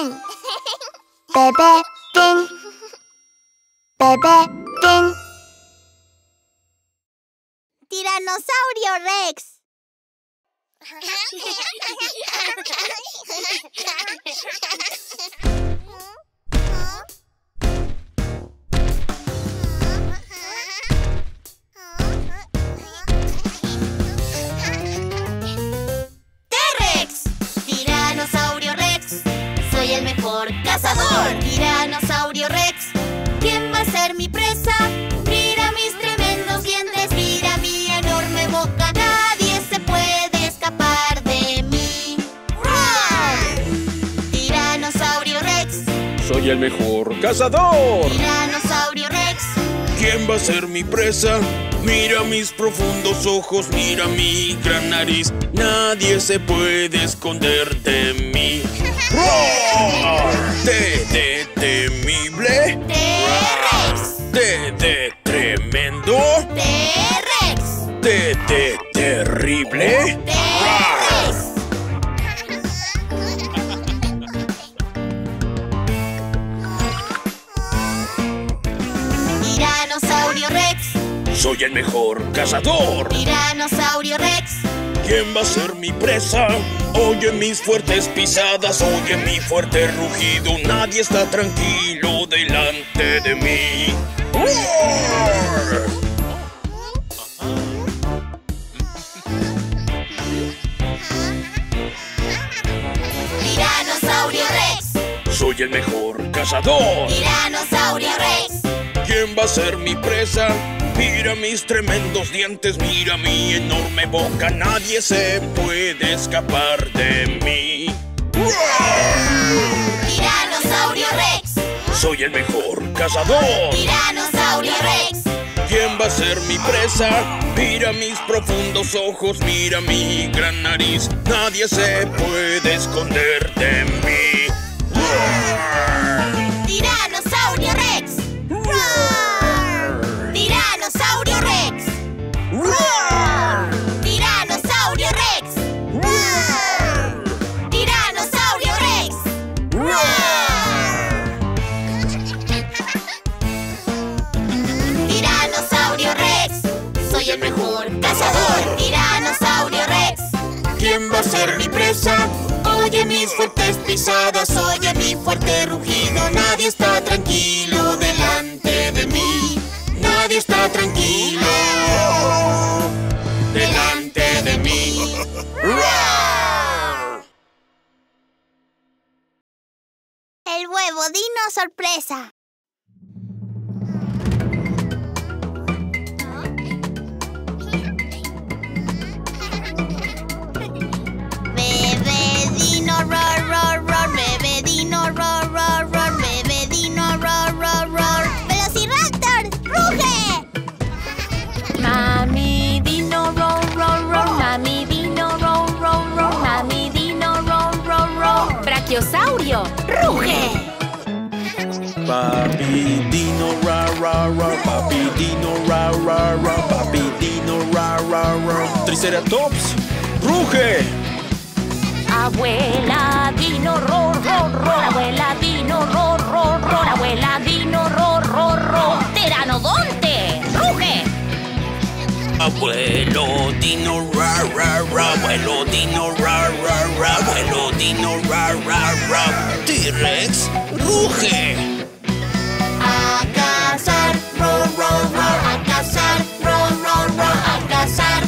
fin. Bebé fin. Bebé fin. Tiranosaurio Rex. el mejor cazador. Tiranosaurio Rex. ¿Quién va a ser mi presa? Mira mis tremendos dientes, mira mi enorme boca. Nadie se puede escapar de mí. Tiranosaurio Rex. Soy el mejor cazador. Tiranosaurio Rex. ¿Quién va a ser mi presa? Mira mis profundos ojos, mira mi gran nariz. Nadie se puede esconder de mí. ¡Roar! T de temible, T-Rex. T de tremendo, T-Rex. T de terrible. T-Rex. Tiranosaurio Rex. Soy el mejor cazador. Tiranosaurio Rex. ¿Quién va a ser mi presa? Oye mis fuertes pisadas, oye mi fuerte rugido. Nadie está tranquilo delante de mí. ¡Roar! Tiranosaurio Rex. Soy el mejor cazador. Tiranosaurio Rex. ¿Quién va a ser mi presa? Mira mis tremendos dientes, mira mi enorme boca. Nadie se puede escapar de mí. Tiranosaurio Rex. Soy el mejor cazador. Tiranosaurio Rex. ¿Quién va a ser mi presa? Mira mis profundos ojos, mira mi gran nariz. Nadie se puede esconder de mí. El mejor cazador. Tiranosaurio Rex. ¿Quién va a ser mi presa? Oye mis fuertes pisadas, oye mi fuerte rugido. Nadie está tranquilo delante de mí. Nadie está tranquilo delante de mí. El huevo dino sorpresa. Dino roar roar roar, bebé dino roar roar roar, bebé dino roar roar roar. Velociraptor, ruge. Mami dino roll roll roll, mami dino roll roll roll, mami dino roll roll roll. Brachiosaurio, ruge. Papi Dino ra ra ra, Papi Dino ra ra ra, Papi Dino ra ra ra. Triceratops, ruge. Abuela dino roll roll roll, abuela dino roll roll roll, abuela dino roll roll roll. Pteranodonte, ruge. Abuelo Dino ra ra ra, abuelo Dino ra ra ra, abuelo Dino ra ra ra. T-Rex, ruge. A cazar, roar, roar, roar, a cazar, roar, roar, roar, a cazar,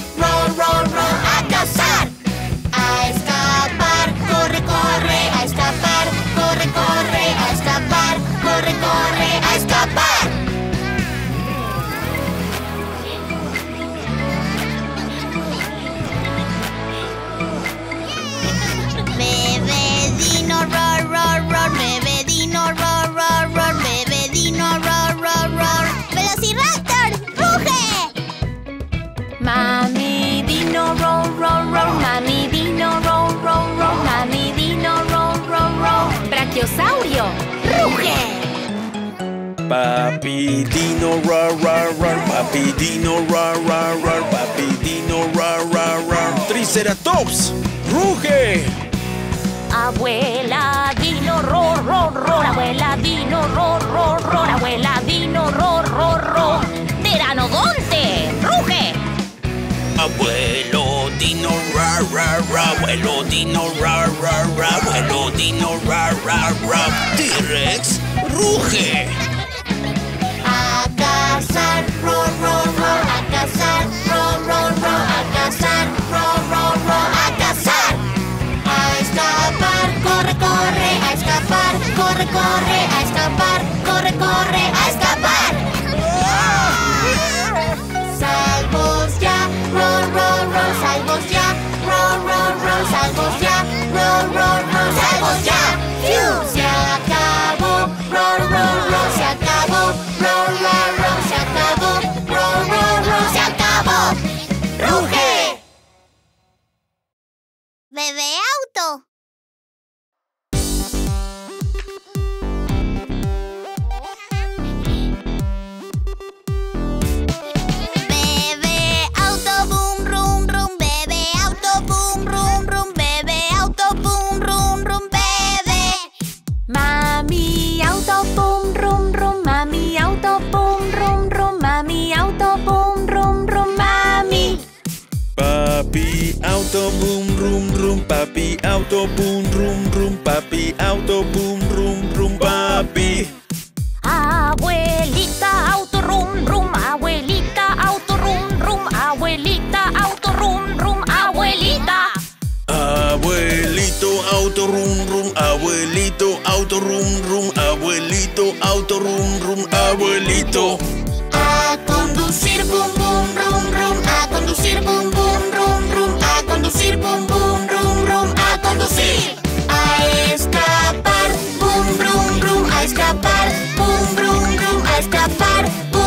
Rapidino, ra, ra, ra. Rapidino, ra, ra, ra. Rapidino, ra, ra, ra. Triceratops, ruge. Abuela, dino, ro, ro, ro. Abuela, dino, ro, ro, ro. Abuela, dino, ro, ro, ro. Tiranodonte, ruge. Abuelo, dino, ra, ra, ra. Abuelo, dino, ra, ra, ra. Abuelo, dino, ra, ra, ra. T-Rex, ruge. Ro, ro, ro, a cazar, ro, ro, ro, a cazar, ro, ro, ro, a cazar. A escapar, corre, corre, a escapar, corre, corre, a escapar, corre, corre, a escapar. Bebé auto. Rum papi auto boom rum rum, papi auto boom rum rum, papi. Abuelita auto rum rum, abuelita auto rum rum, abuelita auto rum rum, abuelita. Abuelito auto rum rum, abuelito auto rum rum, abuelito auto rum rum, abuelito. A conducir, bum, bum, rum, rum. A conducir, bum, bum, rum, rum. A conducir, bum, bum, rum.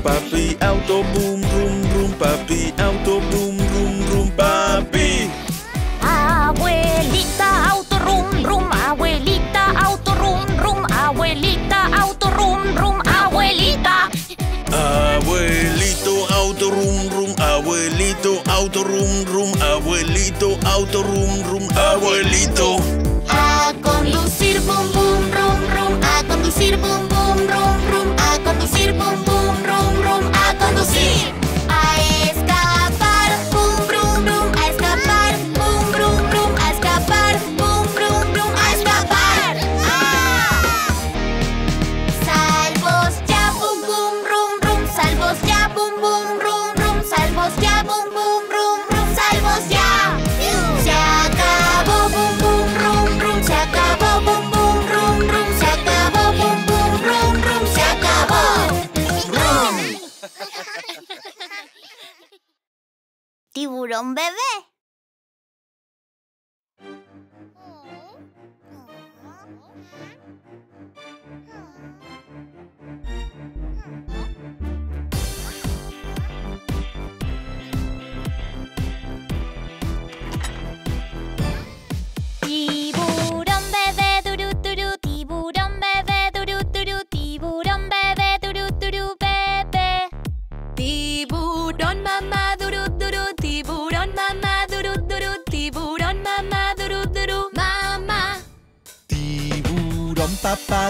Papi auto boom rum rum, papi auto boom rum rum, papi. Abuelita auto rum rum, abuelita auto rum rum, abuelita auto rum rum, abuelita. Abuelito auto rum rum, abuelito auto rum rum, abuelito auto rum rum, abuelito. A conducir, bum, bum, rum, rum. A conducir, bum, bum, rum, rum. A conducir, bum, bum, rum. A conducir. A escapar, Tiburón bebé.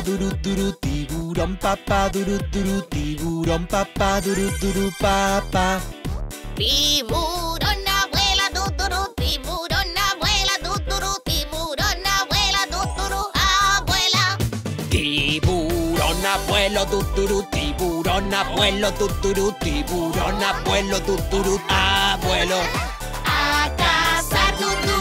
Papá duru duru, tiburón papá duru duru, tiburón papá duru duru papá. Tiburón abuela tuturu, tiburón abuela tuturu, tiburón abuela tuturu, abuela. Tiburón abuelo tuturu, tiburón abuelo tuturu, tiburón abuelo tuturu, abuelo. A cazar tuturu tuturu,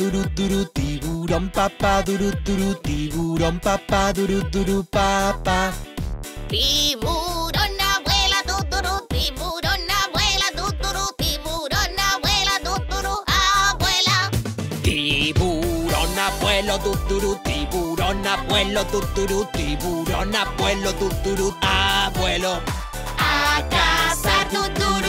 duru duru tiburón papá duru duru tiburón papá duru duru papá Tiburón abuela tuturu, tiburón abuela tuturu, tiburón abuela tuturu, abuela. Tiburón abuelo tuturu tiburón abuelo tuturu tiburón abuelo tuturu abuelo A cazar tuturu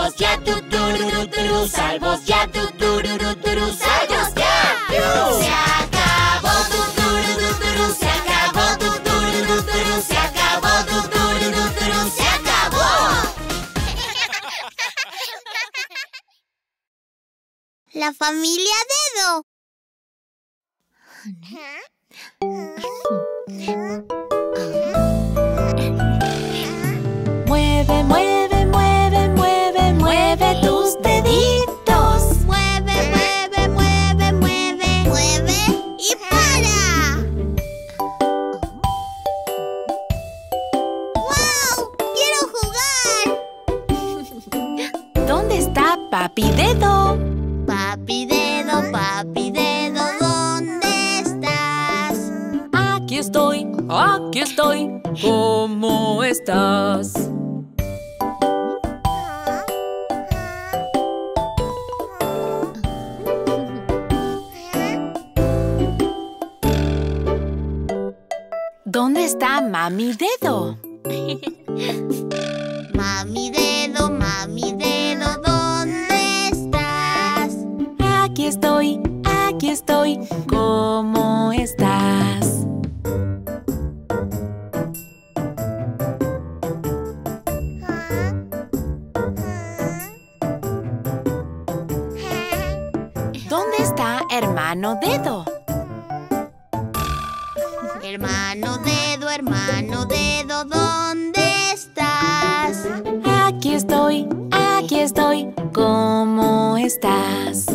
salvos ya tuturu tuturu, salvos ya tuturu tuturu, salvos ya. Se acabó tuturu tuturu, se acabó tuturu tuturu, se acabó tuturu tuturu, se acabó. La familia Dedo. Mueve, mueve, Papi Dedo? Papi dedo, papi dedo, ¿dónde estás? Aquí estoy, aquí estoy. ¿Cómo estás? ¿Dónde está Mami Dedo? estoy. ¿Cómo estás? ¿Dónde está hermano Dedo? Hermano dedo, hermano dedo, ¿dónde estás? Aquí estoy, aquí estoy. ¿Cómo estás?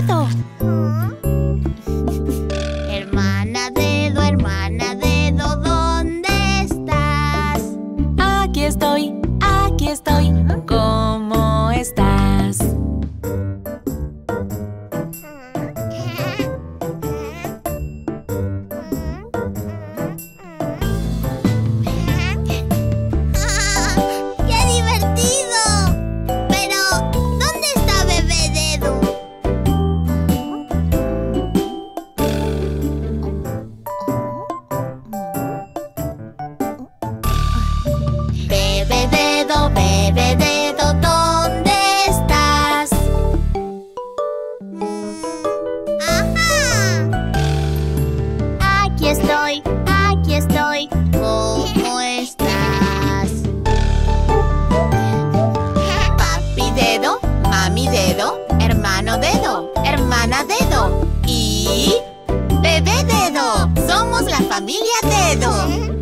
Hermana Dedo? Aquí estoy, aquí estoy. ¿Cómo estás? Papi dedo, mami dedo, hermano dedo, hermana dedo y bebé dedo. Somos la familia dedo.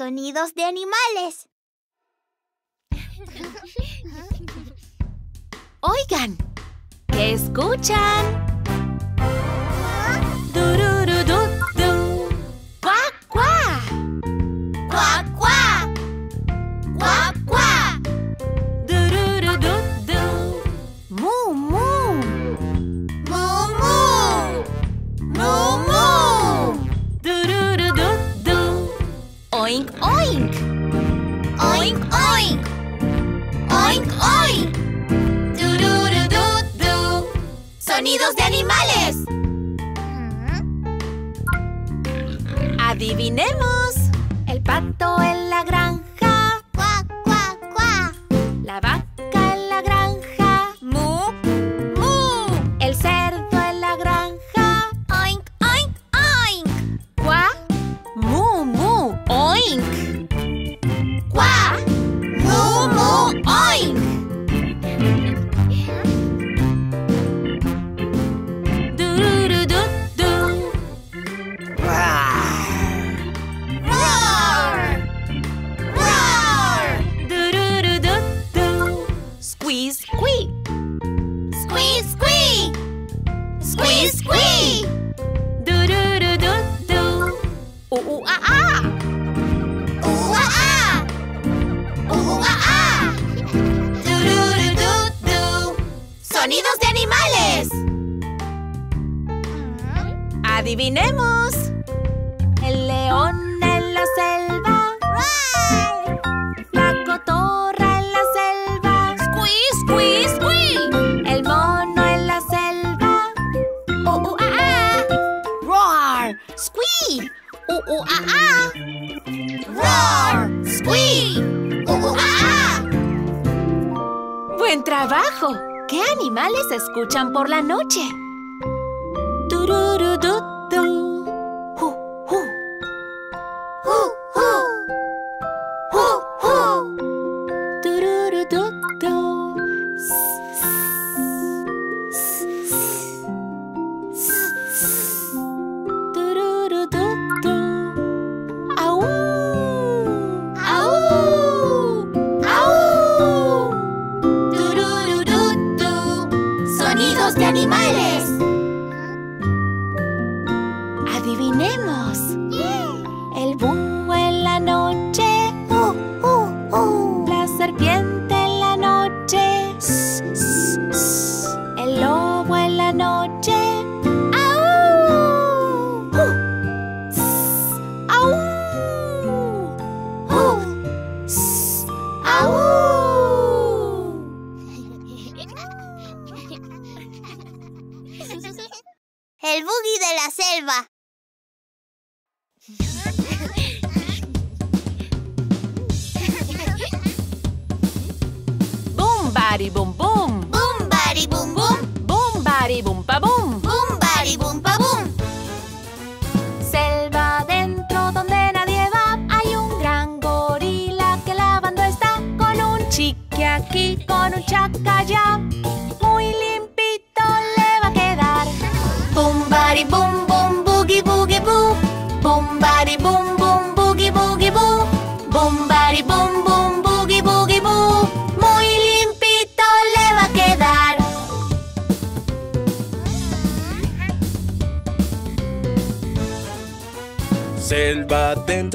Sonidos de animales. Oigan, ¿qué escuchan? Sonidos de animales. Adivinemos. El pato en la granja. ah, ah. Roar, squeak, uh, uh, ah, ah. Buen trabajo. ¿Qué animales escuchan por la noche? Tururudut. Caribombom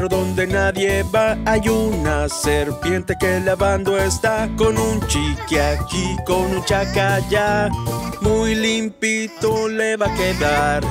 donde nadie va hay una serpiente que lavando está con un chique aquí, con un chacallá. Muy limpito le va a quedar.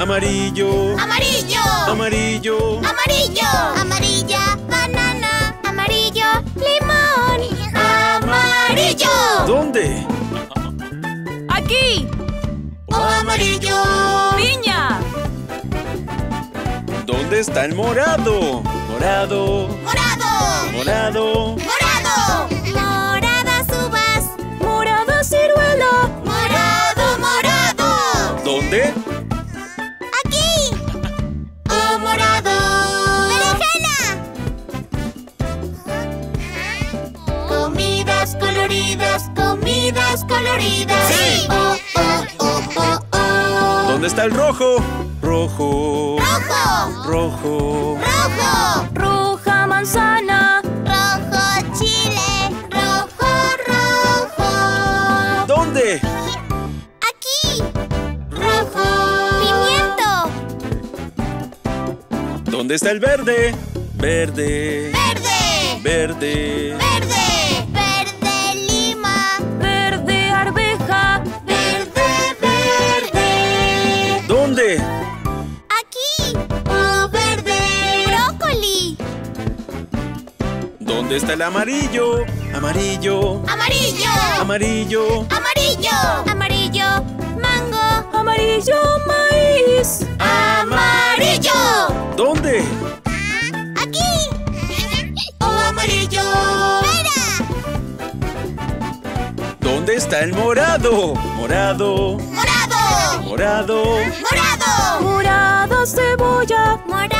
amarillo, amarillo, amarillo, amarillo, amarilla, banana, amarillo, limón, amarillo. ¿Dónde? Aquí. O amarillo. Piña. ¿Dónde está el morado? Morado. Morado. Morado. Morado. Moradas uvas. Morado ciruelo. Morado, morado. ¿Dónde? coloridas, comidas coloridas. ¡Sí! Oh, oh, oh, oh, oh. ¿Dónde está el rojo? Rojo. ¡Rojo! Rojo. ¡Rojo! Roja manzana. Rojo chile. Rojo, rojo. ¿Dónde? Aquí. Rojo. Pimiento. ¿Dónde está el? Verde. Verde. Verde. verde. ¿Dónde está el amarillo? Amarillo. Amarillo. Amarillo. Amarillo. Amarillo. Mango. Amarillo. Maíz. Amarillo. ¿Dónde? Aquí. Oh, amarillo. Fuera. ¿Dónde está el morado? Morado. Morado. Morado. Morado. Morado, cebolla. Morado.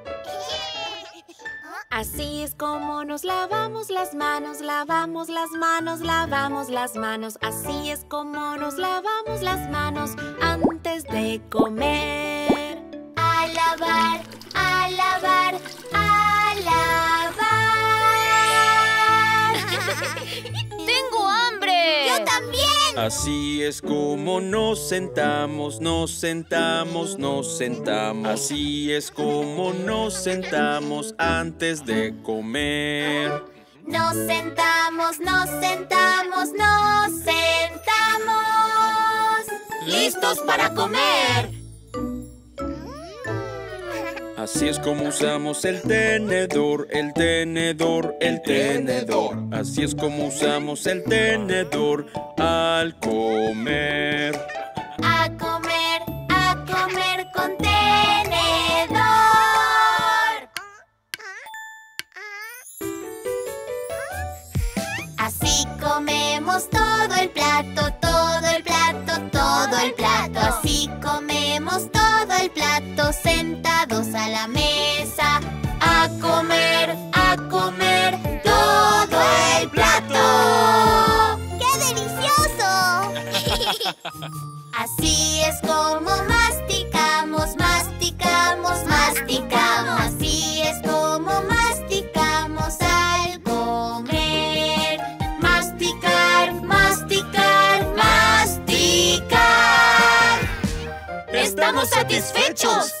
Así es como nos lavamos las manos, lavamos las manos, lavamos las manos. Así es como nos lavamos las manos antes de comer. Así es como nos sentamos, nos sentamos, nos sentamos. Así es como nos sentamos antes de comer. Nos sentamos, nos sentamos, nos sentamos. Listos para comer. Así es como usamos el tenedor, el tenedor, el tenedor. Así es como usamos el tenedor al comer. A comer, a comer con tenedor. Así comemos todo el plato, sentados a la mesa. A comer, a comer todo el plato. ¡Qué delicioso! Así es como masticamos, masticamos, masticamos. Así es como masticamos al comer. Masticar, masticar, masticar. Estamos satisfechos.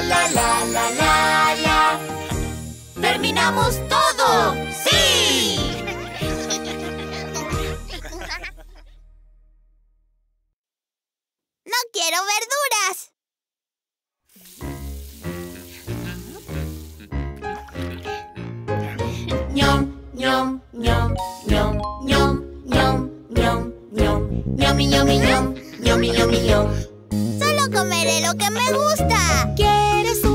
la la la la la Terminamos todo. Sí. No quiero verduras. Ñom, ñom, ñom, ñom, ñom, ñom, ñom, ñom, ñomi, ñom, ñomi, ñomi, ñom. Solo comeré lo que me gusta. ¿Quieres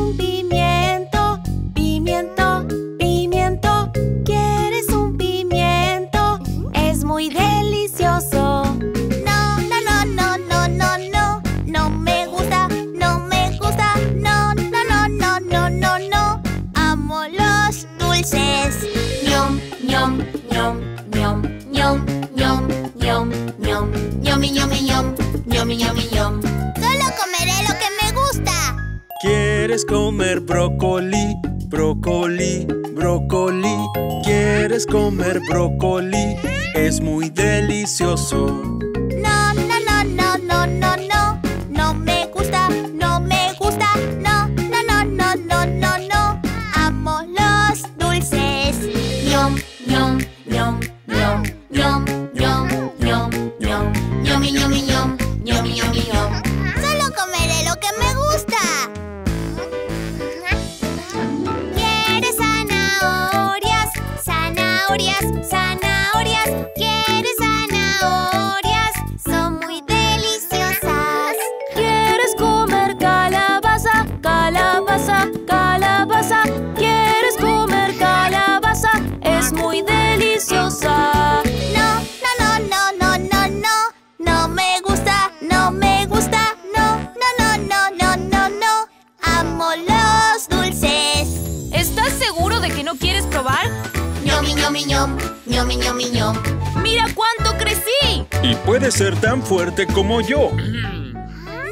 ser tan fuerte como yo.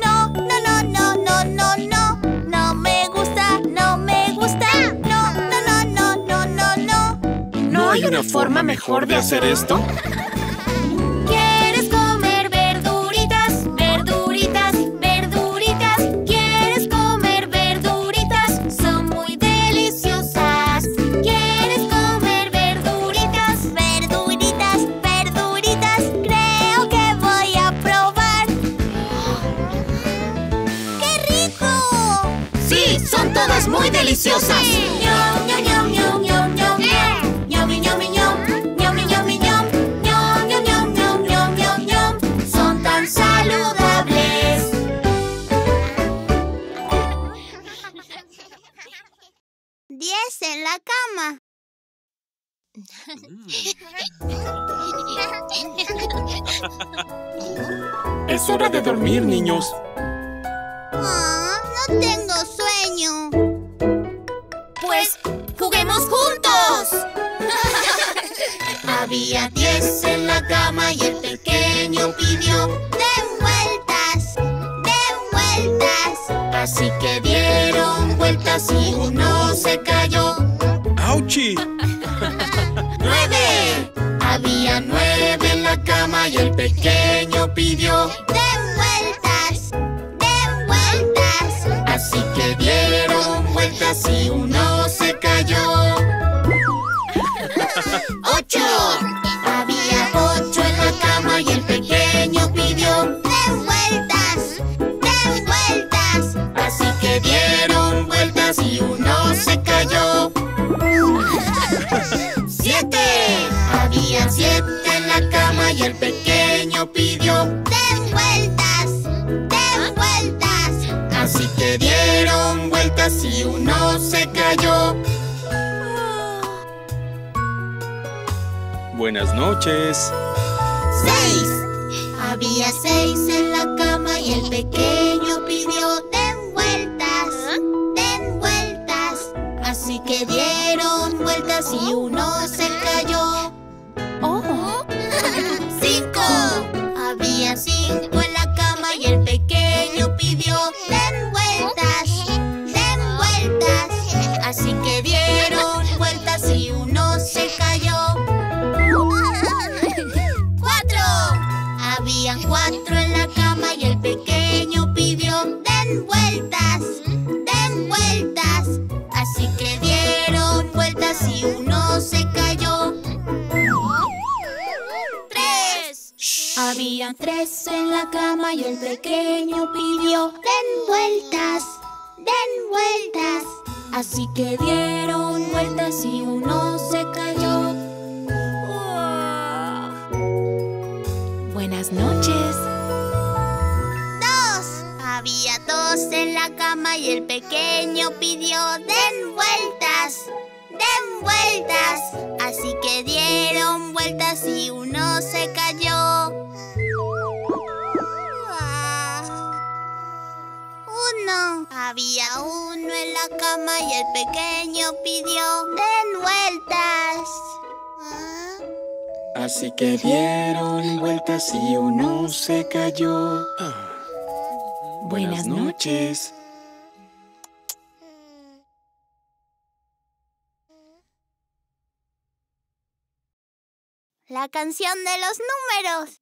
No, no, no, no, no, no, no. No me gusta, no me gusta. No, no, no, no, no, no, no. ¿No hay una forma mejor de hacer esto? Ñam. Son tan saludables. Diez en la cama. Es hora de dormir, niños. Y el pequeño pidió. Den vueltas, den vueltas. Así que dieron vueltas y uno se Había seis en la cama y el pequeño pidió. Den vueltas, den vueltas. Así que dieron vueltas y uno y el pequeño pidió. Den vueltas, den vueltas. Así que dieron vueltas y uno se cayó. buenas noches. Dos. Había dos en la cama y el pequeño pidió. Den vueltas, den vueltas. Así que dieron vueltas y uno se cayó. Uno. Había uno en la cama y el pequeño pidió. Den vueltas. Ah. Así que dieron vueltas y uno se cayó. Ah. Buenas noches. La canción de los números.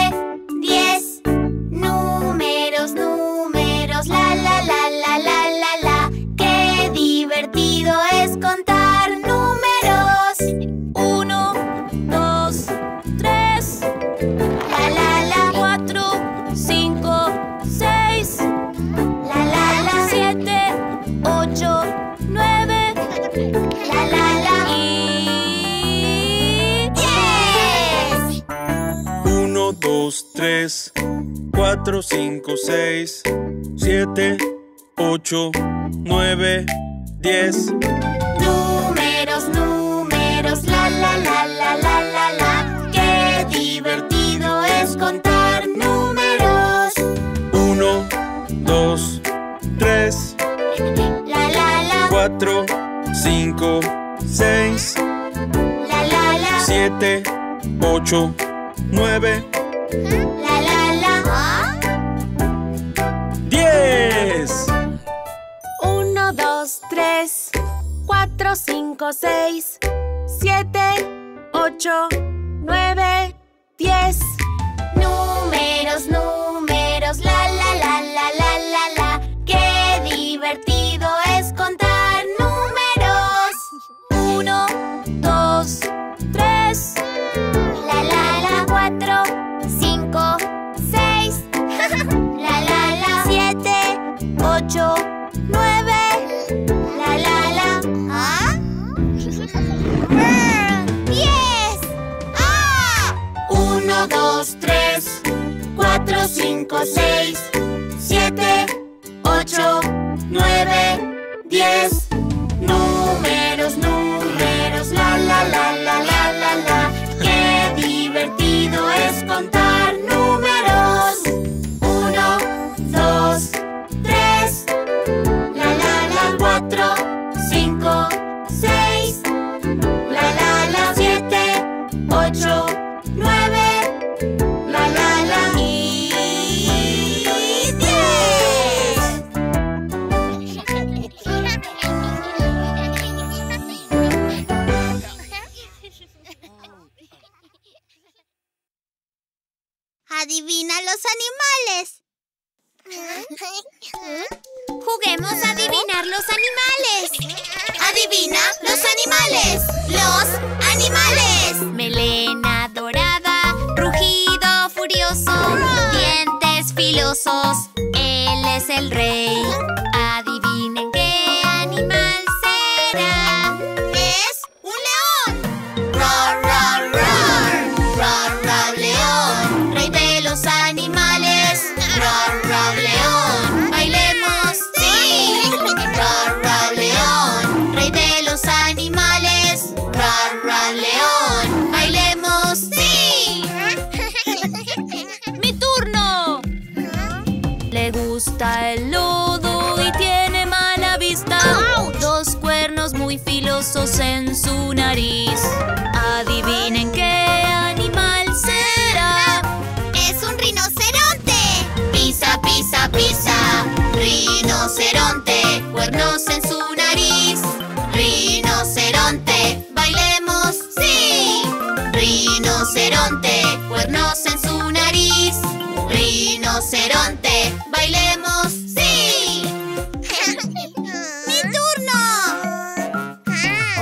3, 4, 5, 6, 7, 8, 9, 10. Números, números, la la la la la la la. Qué divertido es contar números. 1, 2, 3, la la la. 4, 5, 6, la la la. 7, 8, 9, 10. La la la. ¡Diez! Uno, dos, tres, cuatro, cinco, seis, siete, ocho, nueve, diez. Números, números. ¡Bailemos! ¡Sí! ¡Mi turno!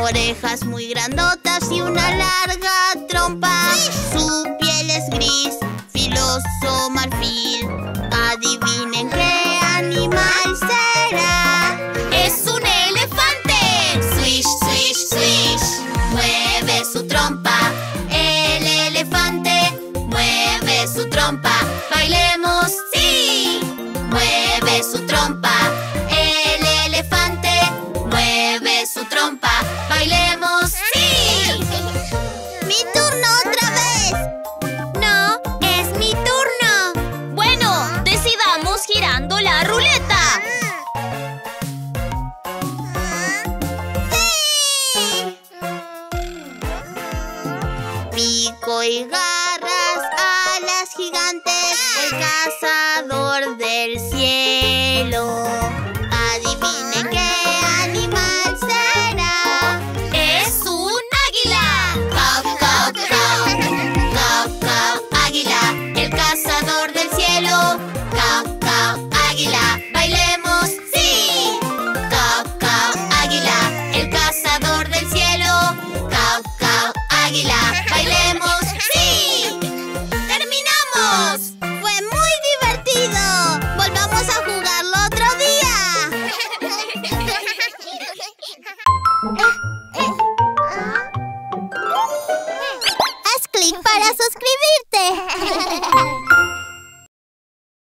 Orejas muy grandotas y una larga trompa. Su piel es gris, filoso marfil. Adivinen qué animal será. ¡Es un elefante! ¡Swish, swish, swish! Mueve su trompa. El elefante mueve su trompa. ¡Bailemos!